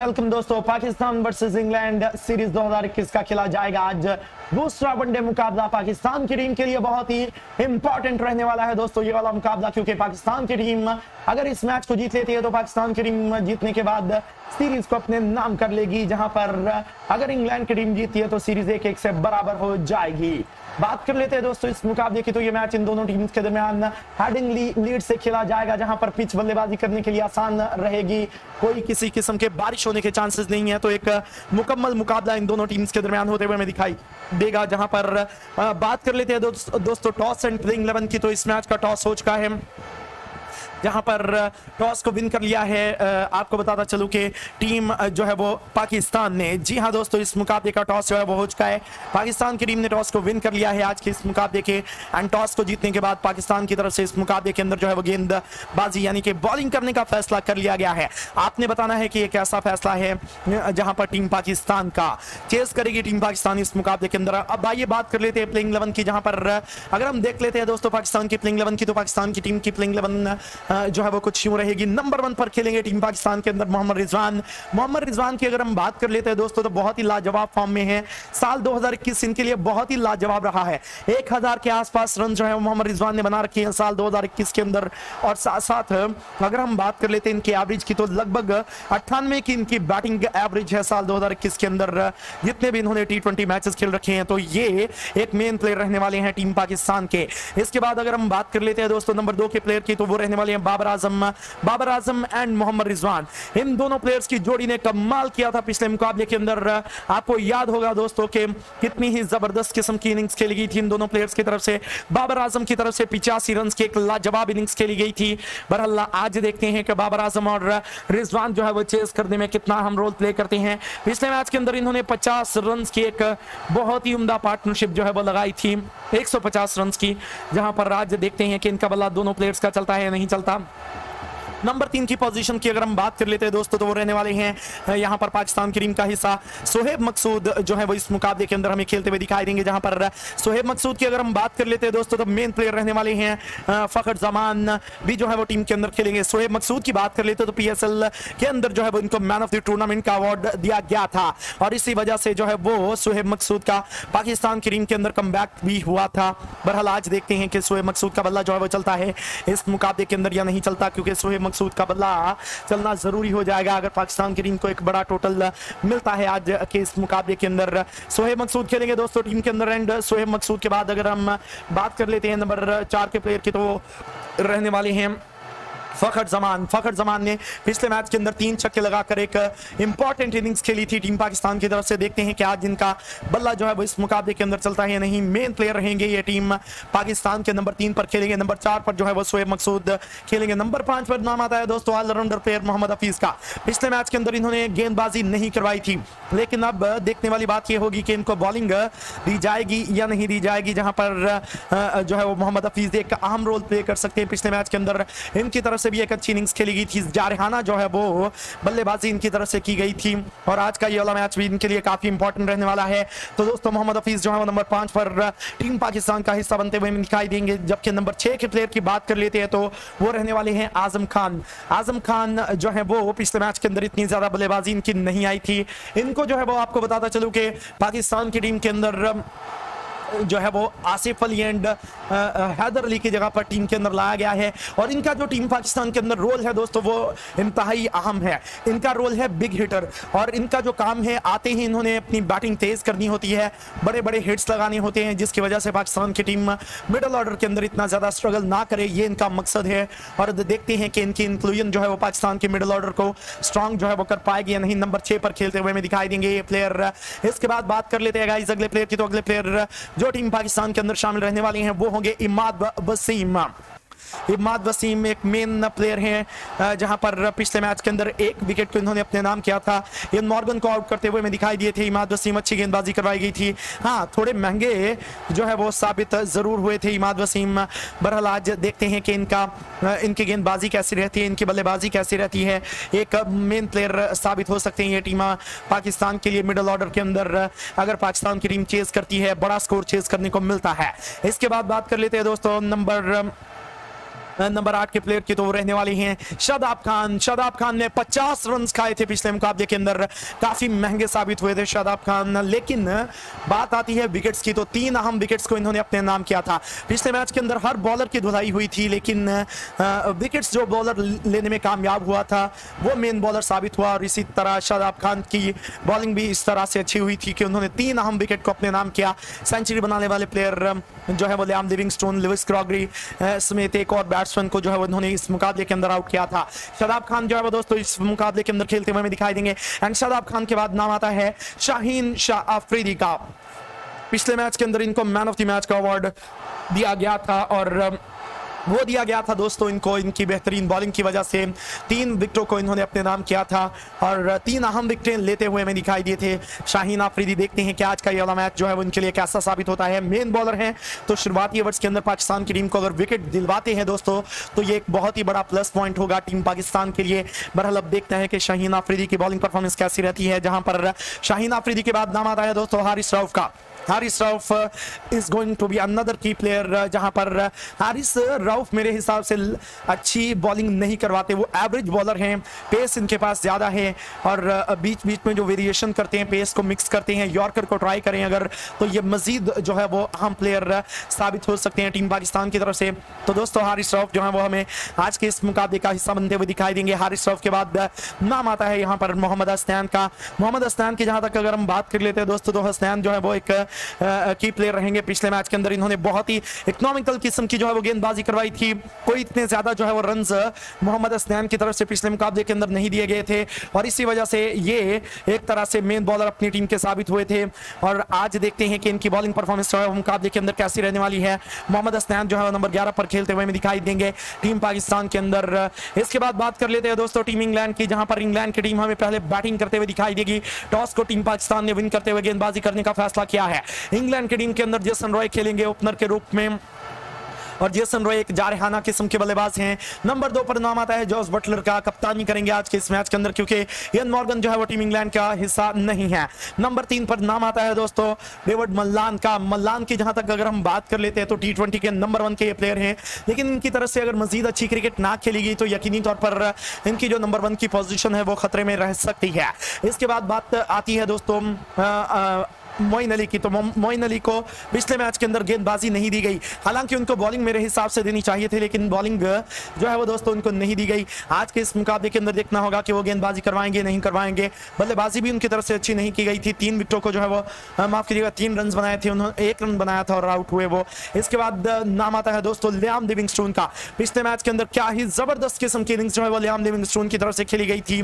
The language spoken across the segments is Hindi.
वेलकम दोस्तों, पाकिस्तान वर्सेस इंग्लैंड सीरीज़ 2021 का खेला जाएगा आज। दूसरा वनडे मुकाबला पाकिस्तान की टीम के लिए बहुत ही इंपॉर्टेंट रहने वाला है दोस्तों, ये वाला मुकाबला, क्योंकि पाकिस्तान की टीम अगर इस मैच को जीत लेती है तो पाकिस्तान की टीम जीतने के बाद सीरीज़ को अपने नाम कर लेगी, जहाँ पर अगर इंग्लैंड की टीम जीतती है तो सीरीज़ एक एक से बराबर हो जाएगी। बात कर लेते हैं दोस्तों, इस मुकाबले की तो ये मैच इन दोनों टीम के दरमियान हेडिंग लीड से खेला जाएगा, जहाँ पर पिच बल्लेबाजी करने के लिए आसान रहेगी। कोई किसी किस्म के बारिश होने के चांसेस नहीं है तो एक मुकम्मल मुकाबला इन दोनों टीम्स के दरमियान होते हुए हमें दिखाई देगा, जहाँ पर बात कर लेते हैं दोस्तों टॉस एंड प्लेइंग इलेवन की तो इस मैच का टॉस हो चुका है। जहाँ पर टॉस को विन कर लिया है। आपको बताता चलूँ कि टीम जो है वो पाकिस्तान ने। जी हाँ दोस्तों, इस मुकाबले का टॉस जो है वो हो चुका है। पाकिस्तान की टीम ने टॉस को विन कर लिया है आज के इस मुकाबले के। एंड टॉस को जीतने के बाद पाकिस्तान की तरफ़ से इस मुकाबले के अंदर जो है वो गेंदबाजी, यानी कि बॉलिंग करने का फैसला कर लिया गया है। आपने बताना है कि एक ऐसा फैसला है जहाँ पर टीम पाकिस्तान का। चेस करेगी टीम पाकिस्तान इस मुकाबले के अंदर। अब आइए बात कर लेते हैं प्लेइंग इलेवन की, जहाँ पर अगर हम देख लेते हैं दोस्तों पाकिस्तान की प्लेइंग इलेवन की तो पाकिस्तान की टीम की प्लेइंग इलेवन जो है वो कुछ यूँ रहेगी। नंबर वन पर खेलेंगे टीम पाकिस्तान के अंदर मोहम्मद रिजवान। मोहम्मद रिजवान की अगर हम बात कर लेते हैं दोस्तों तो बहुत ही लाजवाब फॉर्म में है। साल 2021 इनके लिए बहुत ही लाजवाब रहा है। 1000 के आसपास रन जो है मोहम्मद रिजवान ने बना रखे हैं साल 2021 के अंदर। और साथ साथ, अगर हम बात कर लेते हैं इनकी एवरेज की तो लगभग अट्ठानवे की इनकी बैटिंग एवरेज है साल 2021 के अंदर। जितने भी इन्होंने टी ट्वेंटी मैचेस खेल रखे हैं तो ये एक मेन प्लेयर रहने वाले हैं टीम पाकिस्तान के। इसके बाद अगर हम बात कर लेते हैं दोस्तों नंबर दो के प्लेयर की तो वो रहने वाले हैं बाबर आज़म बाबर आज़म एंड मोहम्मद रिजवान। इन दोनों प्लेयर्स की जोड़ी ने कमाल किया था पिछले मुकाबले के अंदर। आपको याद होगा दोस्तों के कितनी ही ज़बरदस्त किस्म की इनिंग्स खेली गई थी इन दोनों प्लेयर्स की तरफ़ से। बाबर आज़म की तरफ़ से पिचासी रन की एक लाजवाब इनिंग्स खेली गई थी। बरहल्ला आज देखते हैं कि बाबर आज़म और रिजवान जो है वो चेस करने में कितना हम रोल प्ले करते हैं। पिछले मैच के अंदर इन्होंने 50 रन की एक बहुत ही उमदा पार्टनरशिप जो है वो लगाई थी। 150 रन की, जहाँ पर आज देखते हैं कि इनका बल्ला दोनों प्लेयर्स का चलता है नहीं चलता। tâm. नंबर तीन की पोजीशन की अगर हम बात कर लेते हैं दोस्तों तो वो रहने वाले हैं यहाँ पर पाकिस्तान की टीम का हिस्सा सोहेब मकसूद जो है वो इस मुकाबले के अंदर हमें खेलते हुए दिखाई देंगे, जहाँ पर सोहेब मकसूद की अगर हम बात कर लेते हैं दोस्तों तो मेन प्लेयर रहने वाले हैं फखर जमान भी जो है वो टीम के अंदर खेलेंगे। सोहेब मकसूद की बात कर लेते तो पीएसएल के अंदर जो है वो इनको मैन ऑफ़ द टूर्नामेंट का अवार्ड दिया गया था और इसी वजह से जो है वो सोहेब मकसूद का पाकिस्तान की टीम के अंदर कम भी हुआ था। बहरहाल आज देखते हैं कि सोहेब मकसूद का बल्ला जो है वो चलता है, इस मुकाबले के अंदर या नहीं चलता, क्योंकि सोहेब मकसूद का बदला चलना ज़रूरी हो जाएगा। अगर पाकिस्तान की टीम को एक बड़ा टोटल मिलता है आज के इस मुकाबले के अंदर। सोहेब मकसूद खेलेंगे दोस्तों टीम के अंदर। एंड सोहेब मकसूद के बाद अगर हम बात कर लेते हैं नंबर चार के प्लेयर की तो रहने वाले हैं फखर जमान फखर जमान ने पिछले मैच के अंदर तीन छक्के लगाकर एक इंपॉर्टेंट इनिंग्स खेली थी टीम पाकिस्तान की तरफ़ से। देखते हैं कि आज इनका बल्ला जो है वो इस मुकाबले के अंदर चलता है या नहीं। मेन प्लेयर रहेंगे ये टीम पाकिस्तान के नंबर तीन पर खेलेंगे। नंबर चार पर जो है वो सोएब मकसूद खेलेंगे। नंबर पाँच पर नाम आता है दोस्तों ऑलराउंडर प्लेयर मोहम्मद हफीज का। पिछले मैच के अंदर इन्होंने गेंदबाजी नहीं करवाई थी। लेकिन अब देखने वाली बात यह होगी कि इनको बॉलिंग दी जाएगी या नहीं दी जाएगी, जहाँ पर जो है वो मोहम्मद हफीज एक अहम रोल प्ले कर सकते हैं पिछले मैच के अंदर। इनकी तरफ़ से से भी एक अच्छी इनिंग्स खेली गई थी। जारहाना जो है वो बल्लेबाजी इनकी तरफ़ से की गई थी। और आज का ये वाला मैच भी इनके लिए काफ़ी इंपॉर्टेंट रहने वाला है। तो दोस्तों, मोहम्मद हफीज जो है वो नंबर पाँच पर, टीम पाकिस्तान का हिस्सा बनते हुए दिखाई देंगे। जबकि नंबर छह के प्लेयर की बात कर लेते हैं तो वो रहने वाले हैं आज़म खान। आज़म खान जो है वो पिछले मैच के अंदर इतनी ज़्यादा बल्लेबाजी इनकी नहीं आई थी। इनको जो है वो आपको बताता चलू कि पाकिस्तान की टीम के अंदर जो है वो आसिफ अली एंड हैदर अली की जगह पर टीम के अंदर लाया गया है। और इनका जो टीम पाकिस्तान के अंदर रोल है दोस्तों, वो इंतहाई अहम है। इनका रोल है बिग हिटर। और इनका जो काम है, आते ही इन्होंने अपनी बैटिंग तेज करनी होती है। बड़े बड़े हिट्स लगाने होते हैं, जिसकी वजह से पाकिस्तान की टीम मिडल ऑर्डर के अंदर इतना ज़्यादा स्ट्रगल ना करे, ये इनका मकसद है। और देखते हैं कि इनकी इंक्लूजन जो है वो पाकिस्तान के मिडल ऑर्डर को स्ट्रॉन्ग जो है वो कर पाएगी या नहीं। नंबर छह पर खेलते हुए हमें दिखाई देंगे ये प्लेयर इसके बाद बात कर लेते हैं अगले प्लेयर की। तो अगले प्लेयर जो टीम पाकिस्तान के अंदर शामिल रहने वाली हैं वो होंगे इमाद वसीम। इमाद वसीम एक मेन प्लेयर हैं जहाँ पर पिछले मैच के अंदर एक विकेट को इन्होंने अपने नाम किया था। इन मॉर्गन को आउट करते हुए मैं दिखाई दिए थे इमाद वसीम अच्छी गेंदबाजी करवाई गई थी। हाँ थोड़े महँगे जो है वो साबित ज़रूर हुए थे इमाद वसीम। बहरहाल आज देखते हैं कि इनका इनकी गेंदबाजी कैसी रहती है, इनकी बल्लेबाजी कैसी रहती है। एक मेन प्लेयर साबित हो सकते हैं ये टीम पाकिस्तान के लिए मिडल ऑर्डर के अंदर अगर पाकिस्तान की टीम चेज करती है, बड़ा स्कोर चेज करने को मिलता है। इसके बाद बात कर लेते हैं दोस्तों नंबर नंबर आठ के प्लेयर की तो रहने वाली हैं। शादाब खान शादाब खान ने 50 रन खाए थे पिछले मुकाबले के अंदर। काफ़ी महँगे साबित हुए थे शादाब खान। लेकिन बात आती है विकेट्स की तो तीन अहम विकेट्स को इन्होंने अपने नाम किया था। पिछले मैच के अंदर हर बॉलर की धुलाई हुई थी, लेकिन विकेट्स जो बॉलर लेने में कामयाब हुआ था, वो मेन बॉलर साबित हुआ। और इसी तरह शादाब खान की बॉलिंग भी इस तरह से अच्छी हुई थी कि उन्होंने तीन अहम विकेट को अपने नाम किया। सेंचुरी बनाने वाले प्लेयर जो है वो लियाम लिविंगस्टोन लिविस क्रॉगरी समेत एक और बैट्समैन को जो है उन्होंने इस मुकाबले के अंदर आउट किया था। शादाब खान जो है वो दोस्तों इस मुकाबले के अंदर खेलते हुए दिखाई देंगे। एंड शादाब खान के बाद नाम आता है शाहीन शाह अफरीदी का। पिछले मैच के अंदर इनको मैन ऑफ़ द मैच का अवार्ड दिया गया था और वो दिया गया था दोस्तों इनको, इनकी बेहतरीन बॉलिंग की वजह से। तीन विकेटों को इन्होंने अपने नाम किया था और तीन अहम विकेटें लेते हुए हमें दिखाई दिए थे। शाहीन आफरीदी देखते हैं कि आज का ये वाला मैच जो है वो इनके लिए कैसा साबित होता है। मेन बॉलर हैं तो शुरुआती ओवर्स के अंदर पाकिस्तान की टीम को अगर विकेट दिलवाते हैं दोस्तों तो ये एक बहुत ही बड़ा प्लस पॉइंट होगा टीम पाकिस्तान के लिए। बहरहाल अब देखते हैं कि शाहीन आफरीदी की बॉलिंग परफॉर्मेंस कैसी रहती है, जहाँ पर शाहीन आफरीदी के बाद नाम आता है दोस्तों हारिस रऊफ का। Haris Rauf is going to be another key player जहाँ पर हारिस राउफ मेरे हिसाब से अच्छी बॉलिंग नहीं करवाते। वो एवरेज बॉलर हैं। पेस इनके पास ज़्यादा है और बीच बीच में जो वेरिएशन करते हैं पेस को मिक्स करते हैं। यॉर्कर को ट्राई करें अगर तो ये मजीद जो है वो अहम प्लेयर साबित हो सकते हैं टीम पाकिस्तान की तरफ़ से। तो दोस्तों हारिस रऊफ जो है वो हमें आज के इस मुकाबले का हिस्सा बनते हुए दिखाई देंगे। हारिस रऊफ के बाद नाम आता है यहाँ पर मोहम्मद हसनैन का। मोहम्मद हसनैन की जहाँ तक अगर हम बात कर लेते हैं दोस्तों तो हसनैन जो है वो एक की प्लेयर रहेंगे। पिछले मैच के अंदर इन्होंने बहुत ही इकोनॉमिकल किस्म की जो है वो गेंदबाजी करवाई थी। कोई इतने ज़्यादा जो है वो रन मोहम्मद असनैन की तरफ़ से पिछले मुकाबले के अंदर नहीं दिए गए थे। और इसी वजह से ये एक तरह से मेन बॉलर अपनी टीम के साबित हुए थे। और आज देखते हैं कि इनकी बॉलिंग परफॉर्मेंस जो है मुकाबले के अंदर कैसी रहने वाली है। मोहम्मद असनैन जो है नंबर ग्यारह पर खेलते हुए दिखाई देंगे टीम पाकिस्तान के अंदर। इसके बाद बात कर लेते हैं दोस्तों टीम इंग्लैंड की, जहाँ पर इंग्लैंड की टीम हमें पहले बैटिंग करते हुए दिखाई देगी। टॉस को टीम पाकिस्तान ने विन करते हुए गेंदबाजी करने का फैसला किया है। इंग्लैंड की टीम के अंदर जेसन रॉय खेलेंगे ओपनर के रूप में। और जेसन रॉय एक जारहाना किस्म के बल्लेबाज हैं। नंबर दो पर नाम आता है जॉस बटलर का। कप्तानी करेंगे आज के इस मैच के अंदर क्योंकि इयन मॉर्गन जो है वो टीम इंग्लैंड का हिस्सा नहीं है। नंबर तीन पर नाम आता है दोस्तों, डेविड मल्लान का। मल्लान की जहाँ तक अगर हम बात कर लेते हैं तो टी ट्वेंटी के नंबर वन के ये प्लेयर हैं। लेकिन इनकी तरफ़ से अगर मजीद अच्छी क्रिकेट ना खेलेगी तो यकीनी तौर पर इनकी जो नंबर वन की पोजिशन है वो खतरे में रह सकती है। इसके बाद बात आती है दोस्तों मोइन अली की तो मोइन अली को पिछले मैच के अंदर गेंदबाजी नहीं दी गई। हालाँकि उनको बॉलिंग मेरे हिसाब से देनी चाहिए थी, लेकिन बॉलिंग जो है वो दोस्तों उनको नहीं दी गई। आज के इस मुकाबले के अंदर देखना होगा कि वो गेंदबाजी करवाएँगे, नहीं करवाएँगे। बल्लेबाजी भी उनकी तरफ़ से अच्छी नहीं की गई थी। तीन विकेटों को जो है वो माफ़ कीजिएगा, तीन रन बनाए थे उन्होंने, एक रन बनाया था और आउट हुए वो। इसके बाद नाम आता है दोस्तों लियाम लिविंगस्टोन का। पिछले मैच के अंदर क्या ही ज़बरदस्त किस्म की इनिंग्स जो है वो लियाम लिविंगस्टोन की तरफ़ से खेली गई थी।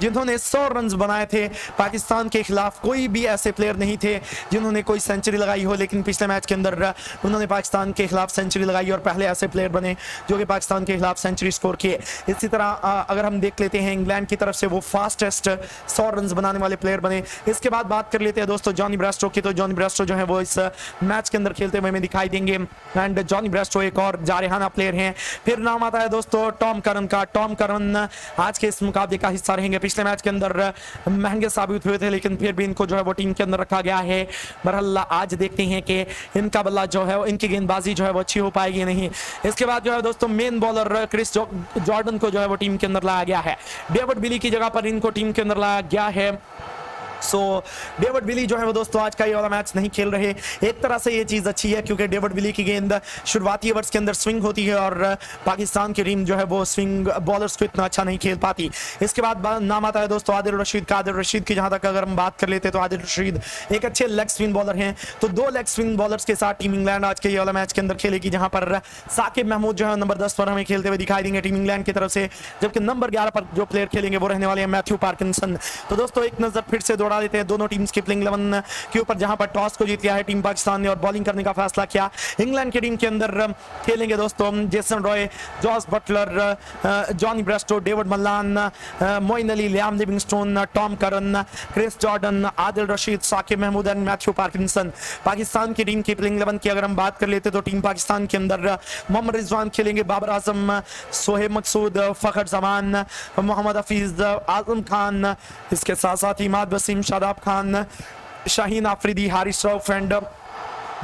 जिन्होंने 100 रन बनाए थे। पाकिस्तान के खिलाफ कोई भी ऐसे प्लेयर नहीं थे जिन्होंने कोई सेंचुरी लगाई हो, लेकिन पिछले मैच के अंदर उन्होंने पाकिस्तान के खिलाफ सेंचुरी लगाई और पहले ऐसे प्लेयर बने जो कि पाकिस्तान के खिलाफ सेंचुरी स्कोर किए। इसी तरह अगर हम देख लेते हैं, इंग्लैंड की तरफ़ से वो फास्टेस्ट सौ रन बनाने वाले प्लेयर बने। इसके बाद बात कर लेते हैं दोस्तों जॉनी ब्रेस्टो की। तो जॉनी ब्रेस्टो जो है वो इस मैच के अंदर खेलते हुए हमें दिखाई देंगे। एंड जॉनी ब्रेस्टो एक और जारहाना प्लेयर हैं। फिर नाम आता है दोस्तों टॉम करन का। टॉम करन आज के इस मुकाबले का हिस्सा रहेंगे। पिछले मैच के अंदर महँगे साबित हुए थे, लेकिन फिर भी इनको जो है वो टीम के अंदर रखा गया है। बरहल्ला आज देखते हैं कि इनका बल्ला जो है, इनकी गेंदबाजी जो है वो अच्छी हो पाएगी नहीं। इसके बाद जो है दोस्तों मेन बॉलर क्रिस जॉर्डन को जो है वो टीम के अंदर लाया गया है। डेविड बिली की जगह पर इनको टीम के अंदर लाया गया है। सो डेविड बिली जो है वो दोस्तों, आज का ये वाला मैच नहीं खेल रहे। एक तरह से ये चीज़ अच्छी है क्योंकि डेविड बिली की गेंद शुरुआती ओवर्स के अंदर स्विंग होती है और पाकिस्तान की टीम जो है वो स्विंग बॉलर्स को इतना अच्छा नहीं खेल पाती। इसके बाद नाम आता है दोस्तों, आदिल रशीद का। आदिल रशीद की जहाँ तक अगर हम बात कर लेते तो आदिल रशीद एक अच्छे लेग स्विंग बॉलर हैं। तो दो लेग स्विंग बॉलर्स के साथ टीम इंग्लैंड आज के ये वाला मैच के अंदर खेलेगी, जहाँ पर साकिब महमूद जो है नंबर दस पर हमें खेलते हुए दिखाई देंगे टीम इंग्लैंड की तरफ़ से। जबकि नंबर ग्यारह पर जो प्लेयर खेलेंगे वो रहने वाले हैं मैथ्यू पार्किंसन तो दोस्तों, एक नज़र फिर से दौड़ा देते हैं दोनों टीम्स की प्लेइंग इलेवन के ऊपर, जहाँ पर टॉस को जीत लिया है टीम पाकिस्तान ने और बॉलिंग करने का फैसला किया। इंग्लैंड की टीम के अंदर खेलेंगे दोस्तों Jason Roy Jos Buttler Jonny Bairstow David Malan Moeen Ali Liam Livingstone Tom Curran Chris Jordan Adil Rashid Saqib Mahmood and Matthew Parkinson Pakistan की टीम की प्लेइंग इलेवन की अगर हम बात कर लेते तो टीम पाकिस्तान के अंदर मोहम्मद रिजवान खेलेंगे, बाबर आज़म, सोहेब मकसूद, फखर जमान, मोहम्मद हफीज, आज़म खान, इसके साथ साथ इमाद वसीम शादाब खान शाहीन आफरीदी हारिस रऊफ एंड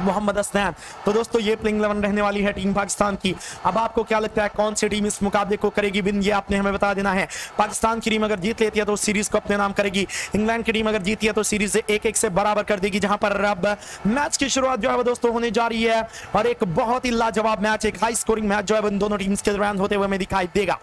मोहम्मद असनैन तो दोस्तों, ये प्लेइंग इलेवन रहने वाली है टीम पाकिस्तान की। अब आपको क्या लगता है, कौन सी टीम इस मुकाबले को करेगी? बिन ये आपने हमें बता देना है। पाकिस्तान की टीम अगर जीत लेती है तो सीरीज़ को अपने नाम करेगी। इंग्लैंड की टीम अगर जीती है तो सीरीज़ एक एक से बराबर कर देगी, जहाँ पर अब मैच की शुरुआत जो है वो दोस्तों होने जा रही है। और एक बहुत ही लाजवाब मैच, एक हाई स्कोरिंग मैच जो है इन दोनों टीम्स के दरमियान होते हुए हमें दिखाई देगा।